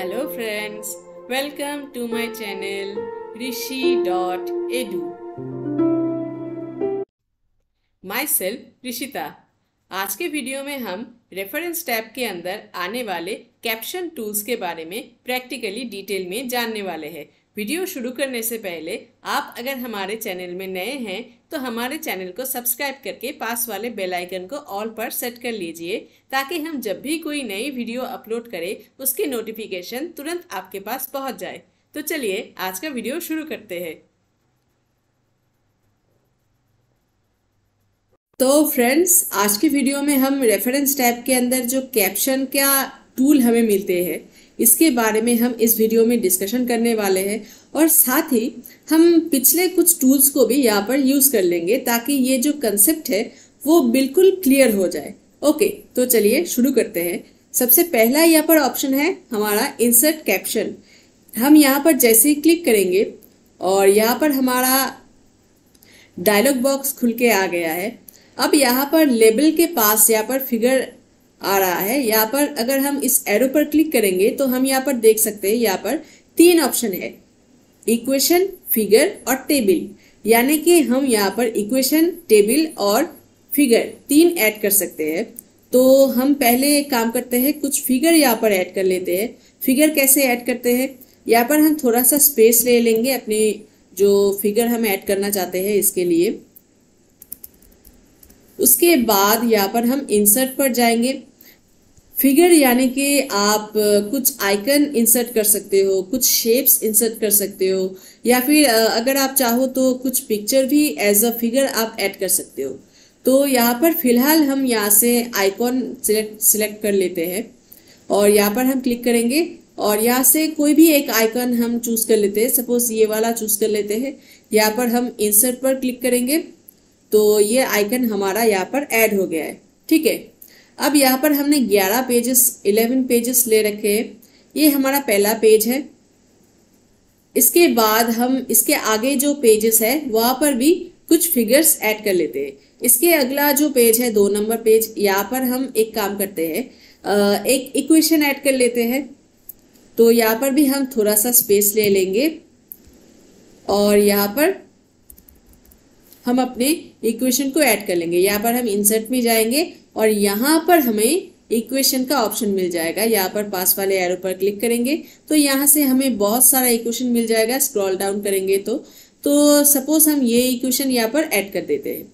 Hello friends welcome to my channel Rishi dot edu myself Rishita आज के video में हम रेफरेंस टैब के अंदर आने वाले कैप्शन टूल्स के बारे में प्रैक्टिकली डिटेल में जानने वाले हैं। वीडियो शुरू करने से पहले आप अगर हमारे चैनल में नए हैं तो हमारे चैनल को सब्सक्राइब करके पास वाले बेल आइकन को ऑल पर सेट कर लीजिए, ताकि हम जब भी कोई नई वीडियो अपलोड करें, उसकी नोटिफिकेशन तुरंत आपके पास पहुँच जाए। तो चलिए, आज का वीडियो शुरू करते हैं। तो फ्रेंड्स आज की वीडियो में हम रेफरेंस टैब के अंदर जो कैप्शन का टूल हमें मिलते हैं इसके बारे में हम इस वीडियो में डिस्कशन करने वाले हैं और साथ ही हम पिछले कुछ टूल्स को भी यहाँ पर यूज़ कर लेंगे ताकि ये जो कंसेप्ट है, वो बिल्कुल क्लियर हो जाए। ओके तो चलिए शुरू करते हैं। सबसे पहला यहाँ पर ऑप्शन है हमारा इंसर्ट कैप्शन हम यहाँ पर जैसे ही क्लिक करेंगे और यहाँ पर हमारा डायलॉग बॉक्स खुल के आ गया है। अब यहाँ पर लेबल के पास यहाँ पर फिगर आ रहा है। यहाँ पर अगर हम इस एरो पर क्लिक करेंगे तो हम यहाँ पर देख सकते हैं, यहाँ पर तीन ऑप्शन है। इक्वेशन फिगर और टेबल यानी कि हम यहाँ पर इक्वेशन टेबल और फिगर तीन ऐड कर सकते हैं। तो हम पहले एक काम करते हैं, कुछ फिगर यहाँ पर ऐड कर लेते हैं। फिगर कैसे ऐड करते हैं? यहाँ पर हम थोड़ा सा स्पेस ले लेंगे अपनी जो फिगर हम ऐड करना चाहते हैं इसके लिए। उसके बाद यहाँ पर हम इंसर्ट पर जाएँगे। फिगर यानी कि आप कुछ आइकन इंसर्ट कर सकते हो, कुछ शेप्स इंसर्ट कर सकते हो, या फिर अगर आप चाहो तो कुछ पिक्चर भी एज अ फिगर आप ऐड कर सकते हो। तो यहाँ पर फ़िलहाल हम यहाँ से आइकॉन सिलेक्ट सिलेक्ट कर लेते हैं और यहाँ पर हम क्लिक करेंगे और यहाँ से कोई भी एक आइकन हम चूज़ कर लेते हैं। सपोज़ ये वाला चूज़ कर लेते हैं। यहाँ पर हम इंसर्ट पर क्लिक करेंगे। तो ये आइकन हमारा यहाँ पर ऐड हो गया है। ठीक है? अब यहाँ पर हमने 11 पेजेस 11 पेजेस ले रखे हैं। ये हमारा पहला पेज है। इसके बाद हम, इसके आगे जो पेजेस है, वहाँ पर भी कुछ फिगर्स ऐड कर लेते हैं। इसके अगला जो पेज है, दो नंबर पेज यहाँ पर हम एक काम करते हैं। एक इक्वेशन ऐड कर लेते हैं। तो यहाँ पर भी हम थोड़ा सा स्पेस ले लेंगे। और यहाँ पर हम अपने इक्वेशन को ऐड कर लेंगे। यहाँ पर हम इंसर्ट में जाएँगे। और यहाँ पर हमें इक्वेशन का ऑप्शन मिल जाएगा। यहाँ पर पास वाले एरो पर क्लिक करेंगे तो यहाँ से हमें बहुत सारा इक्वेशन मिल जाएगा। स्क्रॉल डाउन करेंगे तो तो सपोज़ हम ये इक्वेशन यहाँ पर ऐड कर देते हैं।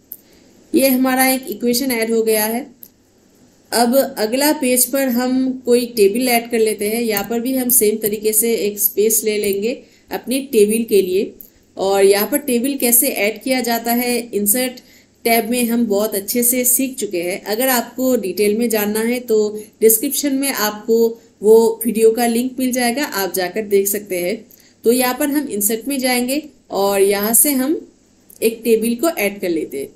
ये हमारा एक इक्वेशन ऐड हो गया है। अब अगला पेज पर हम कोई टेबल ऐड कर लेते हैं। यहाँ पर भी हम सेम तरीके से एक स्पेस ले लेंगे अपनी टेबल के लिए। और यहाँ पर टेबल कैसे ऐड किया जाता है? इंसर्ट टैब में हम बहुत अच्छे से सीख चुके हैं। अगर आपको डिटेल में जानना है तो डिस्क्रिप्शन में आपको वो वीडियो का लिंक मिल जाएगा, आप जाकर देख सकते हैं। तो यहाँ पर हम इंसर्ट में जाएँगे और यहाँ से हम एक टेबल को ऐड कर लेते हैं।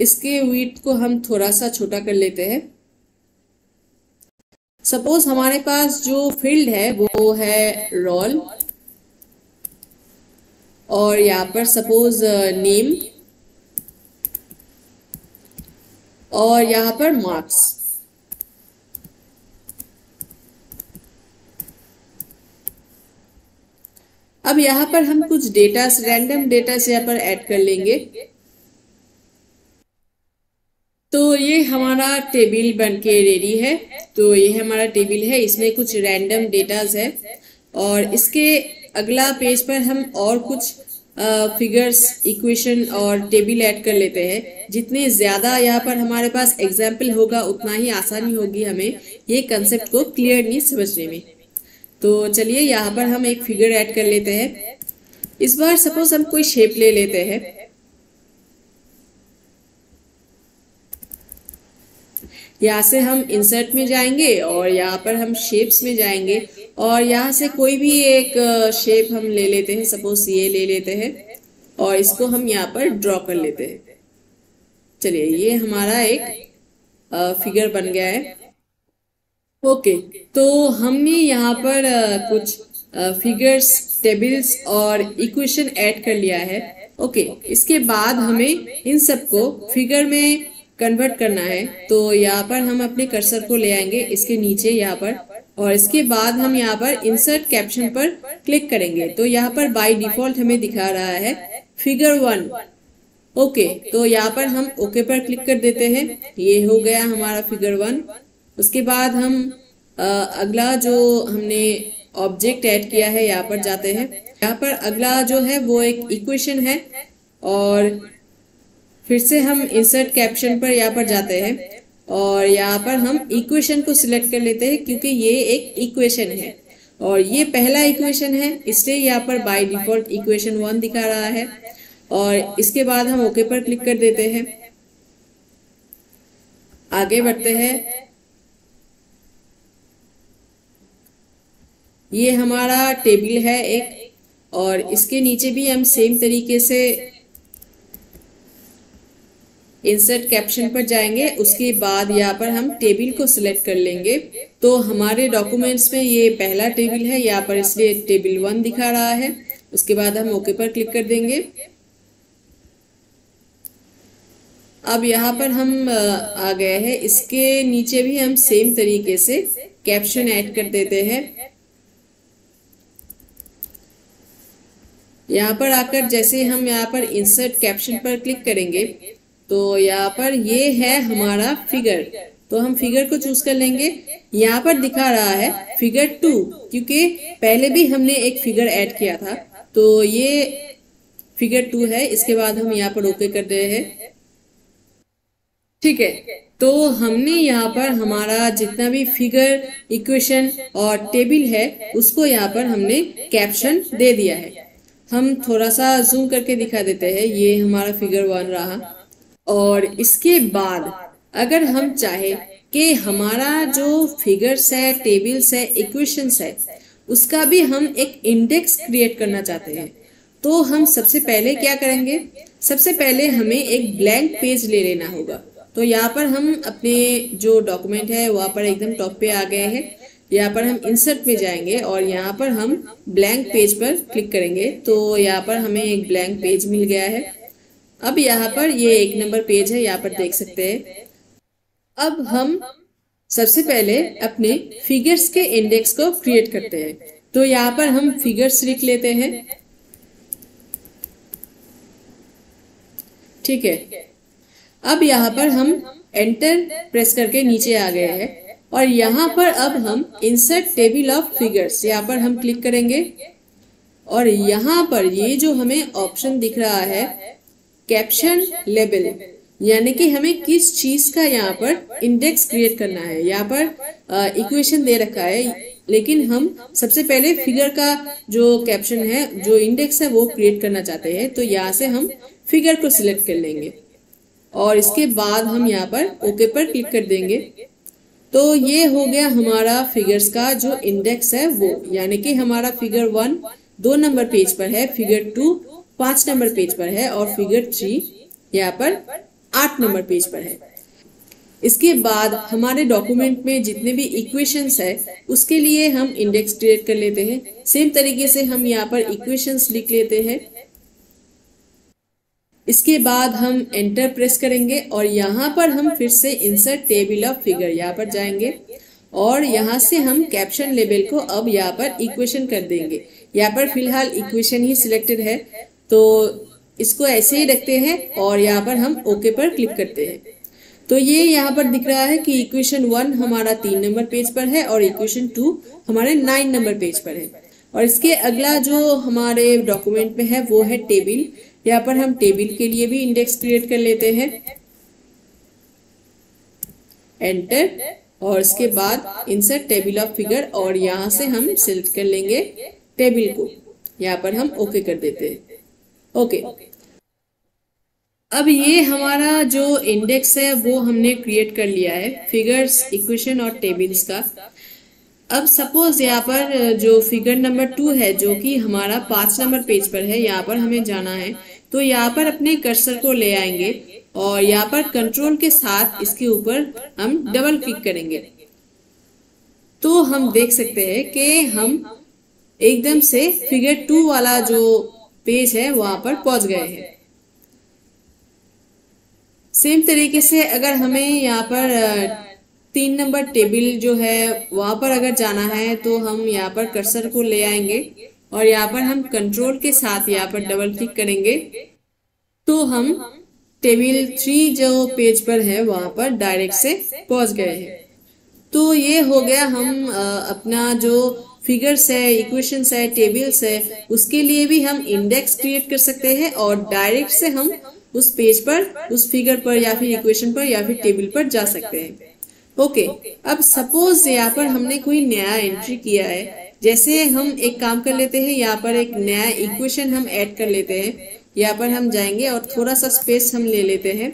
इसके वीट को हम थोड़ा सा छोटा कर लेते हैं। सपोज़ हमारे पास जो फ़ील्ड है वो है रोल और यहाँ पर सपोज़ नेम uh, और यहाँ पर मार्क्स अब यहाँ पर हम कुछ डेटा रैंडम डेटा यहाँ पर ऐड कर लेंगे. तो ये हमारा टेबल बन के रेडी है। तो ये हमारा टेबल है, इसमें कुछ रैंडम डेटाज है। और इसके अगला पेज पर हम और कुछ फिगर्स इक्वेशन और टेबल ऐड कर लेते हैं। जितने ज़्यादा यहाँ पर हमारे पास एग्ज़ाम्पल होगा, उतना ही आसानी होगी हमें ये कंसेप्ट को क्लियरली समझने में। तो चलिए, यहाँ पर हम एक फिगर ऐड कर लेते हैं। इस बार सपोज़ हम कोई शेप ले लेते हैं। यहाँ से हम इंसर्ट में जाएँगे और यहाँ पर हम शेप्स में जाएँगे और यहाँ से कोई भी एक शेप हम ले लेते हैं सपोज़ ये ले लेते हैं और इसको हम यहाँ पर ड्रॉ कर लेते हैं। चलिए, ये हमारा एक फिगर बन गया है। ओके तो हमने यहाँ पर कुछ फिगर्स टेबल्स और इक्वेशन ऐड कर लिया है। ओके इसके बाद हमें इन सबको फिगर में कन्वर्ट करना है तो यहाँ पर हम अपने कर्सर को ले आएँगे इसके नीचे यहाँ पर और इसके बाद हम यहाँ पर इंसर्ट कैप्शन पर क्लिक करेंगे। तो यहाँ पर बाय डिफ़ॉल्ट हमें दिखा रहा है फिगर वन ओके तो यहाँ पर हम ओके पर क्लिक कर देते हैं। ये हो गया हमारा फिगर वन उसके बाद हम आ, अगला जो हमने ऑब्जेक्ट ऐड किया है यहाँ पर जाते हैं। यहाँ पर अगला जो है वो एक इक्वेशन है और फिर से हम इंसर्ट कैप्शन पर यहाँ पर जाते हैं और यहाँ पर हम इक्वेशन को सिलेक्ट कर लेते हैं क्योंकि ये एक इक्वेशन है। और ये पहला इक्वेशन है, इसलिए यहाँ पर बाय डिफ़ॉल्ट इक्वेशन वन दिखा रहा है। और इसके बाद हम ओके पर क्लिक कर देते हैं। आगे बढ़ते हैं। ये हमारा टेबल है एक, और इसके नीचे भी हम सेम तरीके से इंसर्ट कैप्शन पर जाएँगे, उसके बाद यहाँ पर हम टेबल को सिलेक्ट कर लेंगे। तो हमारे डॉक्यूमेंट्स में ये पहला टेबल है, यहाँ पर इसलिए टेबल वन दिखा रहा है। उसके बाद हम ओके पर क्लिक कर देंगे। अब यहाँ पर हम आ गए हैं। इसके नीचे भी हम सेम तरीके से कैप्शन ऐड कर देते हैं। यहाँ पर आकर जैसे हम यहाँ पर इंसर्ट कैप्शन पर क्लिक करेंगे तो यहाँ पर ये है हमारा फिगर तो हम फिगर को चूज़ कर लेंगे। यहाँ पर दिखा रहा है फिगर टू क्योंकि पहले भी हमने एक फिगर ऐड किया था। तो ये फिगर टू है। इसके बाद हम यहाँ पर ओके कर रहे हैं। ठीक है। तो हमने यहाँ पर हमारा जितना भी फिगर इक्वेशन और टेबल है, उसको यहाँ पर हमने कैप्शन दे दिया है। हम थोड़ा सा जूम करके दिखा देते हैं। ये हमारा फिगर वन रहा। और इसके बाद अगर हम चाहे कि हमारा जो फिगर्स है टेबल्स है इक्वेशंस है, उसका भी हम एक इंडेक्स क्रिएट करना चाहते हैं तो हम सबसे पहले क्या करेंगे? सबसे पहले हमें एक ब्लैंक पेज ले लेना होगा। तो यहाँ पर हम अपने जो डॉक्यूमेंट है, वहाँ पर एकदम टॉप पे आ गए हैं। यहाँ पर हम इंसर्ट में जाएँगे और यहाँ पर हम ब्लैंक पेज पर क्लिक करेंगे। तो यहाँ पर हमें एक ब्लैंक पेज मिल गया है। अब यहाँ पर ये एक नंबर पेज है, यहाँ पर देख सकते हैं। अब हम सबसे पहले अपने फिगर्स के इंडेक्स को क्रिएट करते हैं। तो यहाँ पर हम फिगर्स लिख लेते हैं। ठीक है। अब यहाँ पर हम एंटर प्रेस करके नीचे आ गए हैं। और यहाँ पर अब हम इंसर्ट टेबल ऑफ़ फिगर्स यहाँ पर हम क्लिक करेंगे। और यहाँ पर ये जो हमें ऑप्शन दिख रहा है कैप्शन लेबल यानी कि हमें किस चीज़ का यहाँ पर इंडेक्स क्रिएट करना है। यहाँ पर इक्वेशन दे रखा है। लेकिन हम सबसे पहले फिगर का जो कैप्शन है, जो इंडेक्स है, वो क्रिएट करना चाहते हैं। तो यहाँ से हम फिगर को सिलेक्ट कर लेंगे। और इसके बाद हम यहाँ पर ओके पर क्लिक कर देंगे। तो ये हो गया हमारा फिगर्स का जो इंडेक्स है वो। यानी कि हमारा फिगर वन दो नंबर पेज पर है फिगर टू पाँच नंबर पेज पर है और फिगर थ्री यहाँ पर आठ नंबर पेज पर है। इसके बाद हमारे डॉक्यूमेंट में जितने भी इक्वेशंस है, उसके लिए हम इंडेक्स क्रिएट कर लेते हैं। सेम तरीके से हम यहाँ पर इक्वेशंस लिख लेते हैं। इसके बाद हम एंटर प्रेस करेंगे और यहाँ पर हम फिर से इंसर्ट टेबल ऑफ़ फिगर यहाँ पर जाएँगे और यहाँ से हम कैप्शन लेबल को अब यहाँ पर इक्वेशन कर देंगे। यहाँ पर फ़िलहाल इक्वेशन ही सिलेक्टेड है। तो इसको ऐसे ही रखते हैं और यहाँ पर हम ओके पर क्लिक करते हैं। तो ये यहाँ पर दिख रहा है कि इक्वेशन वन हमारा तीन नंबर पेज पर है और इक्वेशन टू हमारे नाइन नंबर पेज पर है। और इसके अगला जो हमारे डॉक्यूमेंट में है, वो है टेबिल यहाँ पर हम टेबिल के लिए भी इंडेक्स क्रिएट कर लेते हैं। एंटर और इसके बाद इंसर्ट टेबल ऑफ़ फिगर और यहाँ से हम सिलेक्ट कर लेंगे टेबिल को। यहाँ पर हम ओके कर देते हैं। ओके अब ये हमारा जो इंडेक्स है वो हमने क्रिएट कर लिया है फिगर्स इक्वेशन और टेबल्स का। अब सपोज़ यहाँ पर जो फिगर नंबर टू है जो कि हमारा पाँच नंबर पेज पर है यहाँ पर हमें जाना है। तो यहाँ पर अपने कर्सर को ले आएँगे और यहाँ पर कंट्रोल के साथ इसके ऊपर हम डबल क्लिक करेंगे। तो हम देख सकते हैं कि हम एकदम से फिगर टू वाला जो पेज है, वहाँ पर पहुँच गए हैं। सेम तरीके से अगर हमें यहाँ पर तीन नंबर टेबल जो है, वहाँ पर अगर जाना है तो हम यहाँ पर कर्सर को ले आएँगे और यहाँ पर हम कंट्रोल के साथ यहाँ पर डबल क्लिक करेंगे। तो हम टेबल थ्री जो पेज पर है, वहाँ पर डायरेक्ट से पहुँच गए हैं। तो ये हो गया हम अपना जो फिगर्स है इक्वेशंस है टेबल्स है, उसके लिए भी हम इंडेक्स क्रिएट कर सकते हैं और डायरेक्ट से हम उस पेज पर, उस फिगर पर या फिर इक्वेशन पर या फिर टेबल पर जा सकते हैं। ओके अब सपोज़ यहाँ पर हमने कोई नया एंट्री किया है। जैसे हम एक काम कर लेते हैं, यहाँ पर एक नया इक्वेशन हम ऐड कर लेते हैं। यहाँ पर हम जाएँगे और थोड़ा सा स्पेस हम ले लेते हैं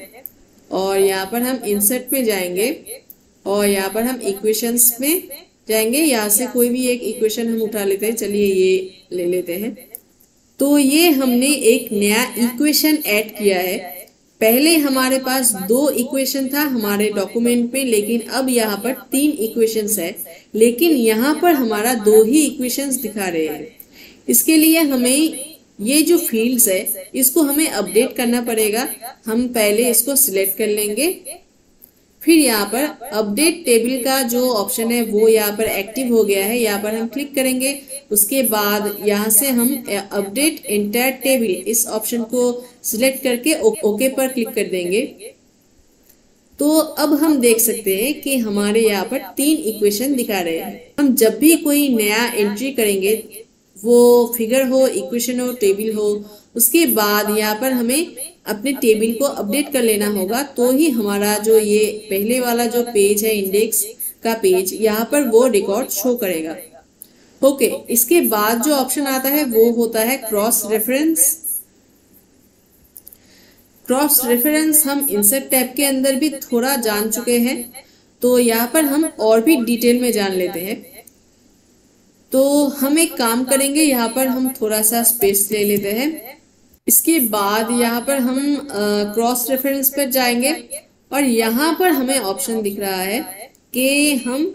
और यहाँ पर हम इंसर्ट में जाएँगे और यहाँ पर हम इक्वेशंस में जाएँगे, यहाँ से कोई भी एक इक्वेशन हम उठा लेते हैं, चलिए ये ले लेते हैं। तो ये हमने एक नया इक्वेशन ऐड किया है। पहले हमारे पास दो इक्वेशन था हमारे डॉक्यूमेंट में लेकिन अब यहाँ पर तीन इक्वेशंस है। लेकिन यहाँ पर हमारा दो ही इक्वेशंस दिखा रहे हैं। इसके लिए हमें ये जो फील्ड्स है, इसको हमें अपडेट करना पड़ेगा। हम पहले इसको सिलेक्ट कर लेंगे। फिर यहाँ पर अपडेट टेबल का जो ऑप्शन है, वो यहाँ पर एक्टिव हो गया है। यहाँ पर हम क्लिक करेंगे। उसके बाद यहाँ से हम अपडेट इंटर टेबल इस ऑप्शन को सिलेक्ट करके ओके पर क्लिक कर देंगे। तो अब हम देख सकते हैं कि हमारे यहाँ पर तीन इक्वेशन दिखा रहे हैं। हम जब भी कोई नया एंट्री करेंगे, वो फिगर हो इक्वेशन हो टेबल हो उसके बाद यहाँ पर हमें अपने टेबल को अपडेट कर लेना होगा। तो ही हमारा जो ये पहले वाला जो पेज है इंडेक्स का पेज यहाँ पर वो रिकॉर्ड शो करेगा। ओके okay, इसके बाद जो ऑप्शन आता है वो होता है क्रॉस रेफरेंस क्रॉस रेफरेंस हम इंसर्ट टैब के अंदर भी थोड़ा जान चुके हैं। तो यहाँ पर हम और भी डिटेल में जान लेते हैं। तो हम एक काम करेंगे यहाँ पर हम थोड़ा सा स्पेस ले लेते हैं। इसके बाद यहाँ पर हम क्रॉस रेफरेंस पर जाएँगे और यहाँ पर हमें ऑप्शन दिख रहा है कि हम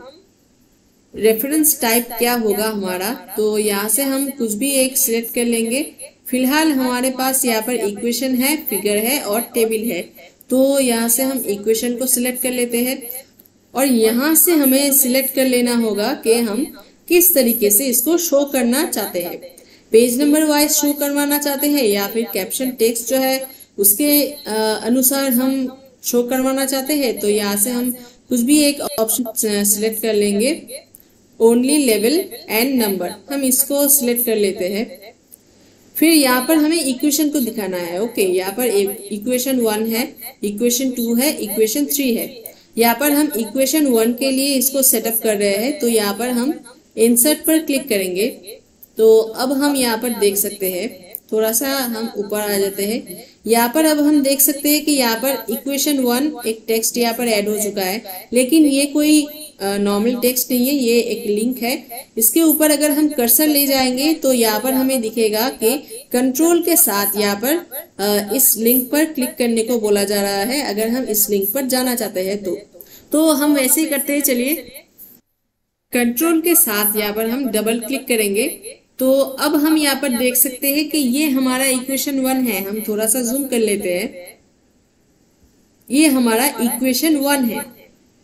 रेफरेंस टाइप क्या होगा हमारा। तो यहाँ से हम कुछ भी एक सिलेक्ट कर लेंगे। फ़िलहाल हमारे पास यहाँ पर इक्वेशन है फिगर है और टेबल है। तो यहाँ से हम इक्वेशन को सिलेक्ट कर लेते हैं और यहाँ से हमें सिलेक्ट कर लेना होगा कि हम किस तरीके से इसको शो करना चाहते हैं। पेज नंबर वाइज शो करवाना चाहते हैं या फिर कैप्शन टेक्स्ट जो है, उसके अनुसार हम शो करवाना चाहते हैं तो यहाँ से हम कुछ भी एक ऑप्शन सिलेक्ट कर लेंगे। ओनली लेवल एंड नंबर हम इसको सिलेक्ट कर लेते हैं। फिर यहाँ पर हमें इक्वेशन को दिखाना है ओके यहाँ पर इक्वेशन वन है इक्वेशन टू है इक्वेशन थ्री है। यहाँ पर हम इक्वेशन वन के लिए इसको सेटअप कर रहे हैं तो यहाँ पर हम इंसर्ट पर क्लिक करेंगे। तो अब हम यहाँ पर देख सकते हैं थोड़ा सा हम ऊपर आ जाते हैं। यहाँ पर अब हम देख सकते हैं कि यहाँ पर इक्वेशन वन एक टेक्स्ट यहाँ पर ऐड हो चुका है, लेकिन ये कोई नॉर्मल टेक्स्ट नहीं है, ये एक लिंक है। इसके ऊपर अगर हम कर्सर ले जाएँगे तो यहाँ पर हमें दिखेगा कि कंट्रोल के साथ यहाँ पर इस लिंक पर क्लिक करने को बोला जा रहा है। अगर हम इस लिंक पर जाना चाहते हैं तो। तो हम वैसे ही करते हैं, चलिए। कंट्रोल के साथ यहाँ पर हम डबल क्लिक करेंगे। तो अब हम यहाँ पर देख सकते हैं कि ये हमारा इक्वेशन वन है। हम थोड़ा सा जूम कर लेते हैं। ये हमारा इक्वेशन वन है।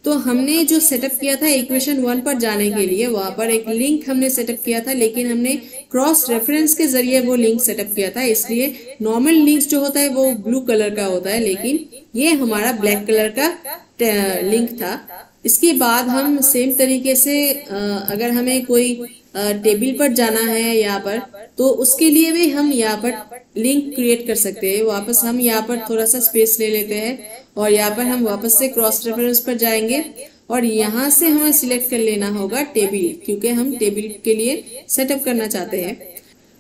तो हमने जो सेटअप किया था इक्वेशन वन पर जाने के लिए, वहाँ पर एक लिंक हमने सेटअप किया था, लेकिन हमने क्रॉस रेफरेंस के ज़रिए वो लिंक सेटअप किया था। इसलिए नॉर्मल लिंक जो होता है वो ब्लू कलर का होता है, लेकिन ये हमारा ब्लैक कलर का लिंक था। इसके बाद हम सेम तरीके से अगर हमें कोई टेबल पर जाना है यहाँ पर तो उसके लिए भी हम यहाँ पर लिंक क्रिएट कर सकते हैं। वापस हम यहाँ पर थोड़ा सा स्पेस ले लेते हैं और यहाँ पर हम वापस से क्रॉस रेफरेंस पर जाएँगे और यहाँ से हमें सिलेक्ट कर लेना होगा टेबल क्योंकि हम टेबल के लिए सेटअप करना चाहते हैं।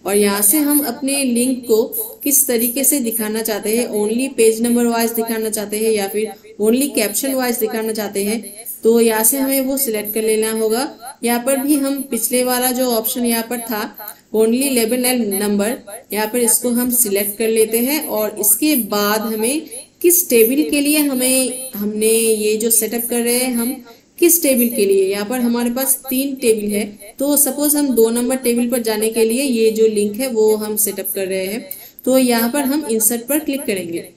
और यहाँ से हम अपने लिंक को किस तरीके से दिखाना चाहते हैं ओनली पेज नंबर वाइज दिखाना चाहते हैं या फिर ओनली कैप्शन वाइज दिखाना चाहते हैं तो यहाँ से हमें वो सिलेक्ट कर लेना होगा। यहाँ पर भी हम पिछले वाला जो ऑप्शन यहाँ पर था ओनली लेबल एंड नंबर यहाँ पर इसको हम सिलेक्ट कर लेते हैं और इसके बाद हमें किस टेबल के लिए हमें, हमने ये जो सेटअप कर रहे हैं हम, किस टेबल के लिए? यहाँ पर हमारे पास तीन टेबल है। तो सपोज़ हम दो नंबर टेबल पर जाने के लिए ये जो लिंक है वो हम सेटअप कर रहे हैं। तो यहाँ पर हम इंसर्ट पर क्लिक करेंगे।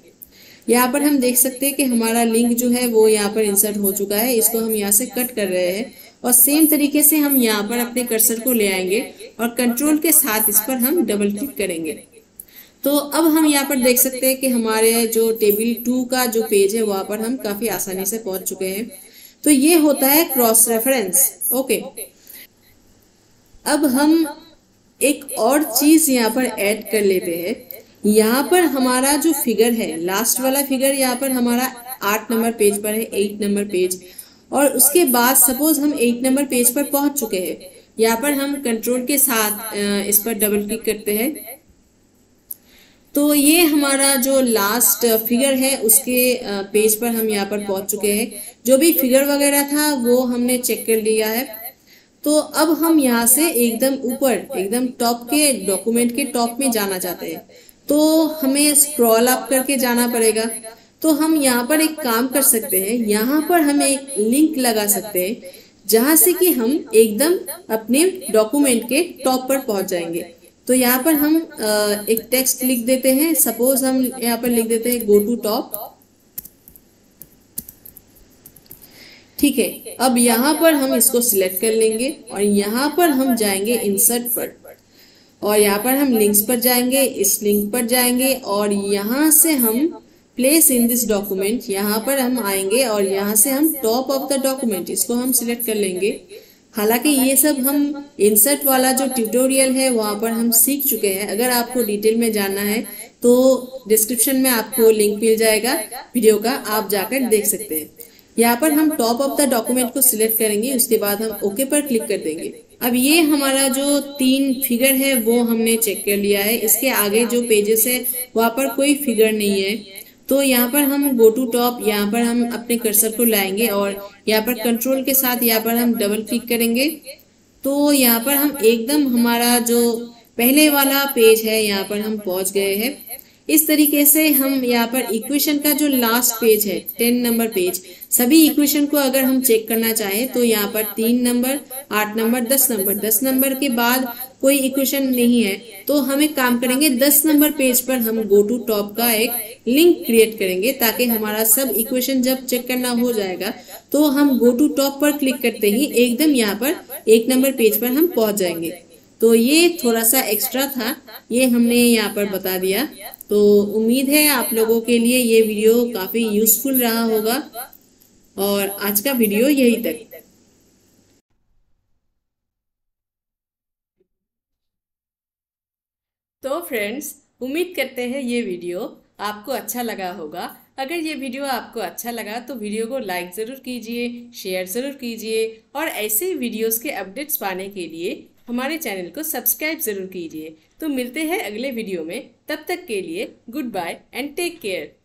यहाँ पर हम देख सकते हैं कि हमारा लिंक जो है वो यहाँ पर इंसर्ट हो चुका है। इसको हम यहाँ से कट कर रहे हैं। और सेम तरीके से हम यहाँ पर अपने कर्सर को ले आएँगे और कंट्रोल के साथ इस पर हम डबल क्लिक करेंगे। तो अब हम यहाँ पर देख सकते हैं कि हमारे जो टेबल टू का जो पेज है, वहाँ पर हम काफ़ी आसानी से पहुँच चुके हैं। तो ये होता है क्रॉस रेफरेंस ओके अब हम एक और चीज़ यहाँ पर ऐड कर लेते हैं। यहाँ पर हमारा जो फिगर है लास्ट वाला फिगर यहाँ पर हमारा आठ नंबर पेज पर है एट नंबर पेज और उसके बाद सपोज़ हम एट नंबर पेज पर पहुँच चुके हैं। यहाँ पर हम कंट्रोल के साथ इस पर डबल क्लिक करते हैं। तो ये हमारा जो लास्ट फिगर है, उसके पेज पर हम यहाँ पर पहुँच चुके हैं। जो भी फिगर वगैरह था, वो हमने चेक कर लिया है। तो अब हम यहाँ से एकदम ऊपर, एकदम टॉप के डॉक्यूमेंट के टॉप में जाना चाहते हैं। तो हमें स्क्रॉल अप करके जाना पड़ेगा। तो हम यहाँ पर एक काम कर सकते हैं। यहाँ पर हम एक लिंक लगा सकते हैं, जहाँ से कि हम एकदम अपने डॉक्यूमेंट के टॉप पर पहुँच जाएँगे। तो यहाँ पर हम एक टेक्स्ट लिख देते हैं। सपोज़ हम यहाँ पर लिख देते हैं गो टू टॉप ठीक है, अब यहाँ पर हम इसको सिलेक्ट कर लेंगे और यहाँ पर हम जाएँगे इंसर्ट पर। और यहाँ पर हम लिंक्स पर जाएँगे, इस लिंक पर जाएँगे और यहाँ से हम प्लेस इन दिस डॉक्यूमेंट यहाँ पर हम आएँगे और यहाँ से हम टॉप ऑफ़ द डॉक्यूमेंट इसको हम सिलेक्ट कर लेंगे। हालाँकि ये सब हम इंसर्ट वाला जो ट्यूटोरियल है, वहाँ पर हम सीख चुके हैं। अगर आपको डिटेल में जानना है तो डिस्क्रिप्शन में आपको लिंक मिल जाएगा वीडियो का, आप जाकर देख सकते हैं। यहाँ पर हम टॉप ऑफ़ द डॉक्यूमेंट को सिलेक्ट करेंगे, उसके बाद हम ओके पर क्लिक कर देंगे। अब ये हमारा जो तीन फिगर है, वो हमने चेक कर लिया है। इसके आगे जो पेजेस है, वहाँ पर कोई फिगर नहीं है। तो यहाँ पर हम गो टू टॉप यहाँ पर हम अपने कर्सर को लाएँगे और यहाँ पर कंट्रोल के साथ यहाँ पर हम डबल क्लिक करेंगे। तो यहाँ पर हम एकदम हमारा जो पहले वाला पेज है, यहाँ पर हम पहुँच गए हैं। इस तरीके से हम यहाँ पर इक्वेशन का जो लास्ट पेज है टेन नंबर पेज सभी इक्वेशन को अगर हम चेक करना चाहें तो यहाँ पर तीन नंबर आठ नंबर दस नंबर दस नंबर के बाद कोई इक्वेशन नहीं है तो हम एक काम करेंगे, दस नंबर पेज पर हम गो टू टॉप का एक लिंक क्रिएट करेंगे, ताकि हमारा सब इक्वेशन जब चेक करना हो जाएगा तो हम गो टू टॉप पर क्लिक करते ही एकदम यहाँ पर एक नंबर पेज पर हम पहुँच जाएँगे। तो ये थोड़ा सा एक्स्ट्रा था, ये हमने यहाँ पर बता दिया। तो उम्मीद है आप लोगों के लिए ये वीडियो काफ़ी यूजफुल रहा होगा। और आज का वीडियो यही तक। तो फ्रेंड्स उम्मीद करते हैं ये वीडियो आपको अच्छा लगा होगा। अगर ये वीडियो आपको अच्छा लगा तो वीडियो को लाइक ज़रूर कीजिए शेयर ज़रूर कीजिए और ऐसे ही वीडियोस के अपडेट्स पाने के लिए हमारे चैनल को सब्सक्राइब ज़रूर कीजिए। तो मिलते हैं अगले वीडियो में। तब तक के लिए goodbye and take care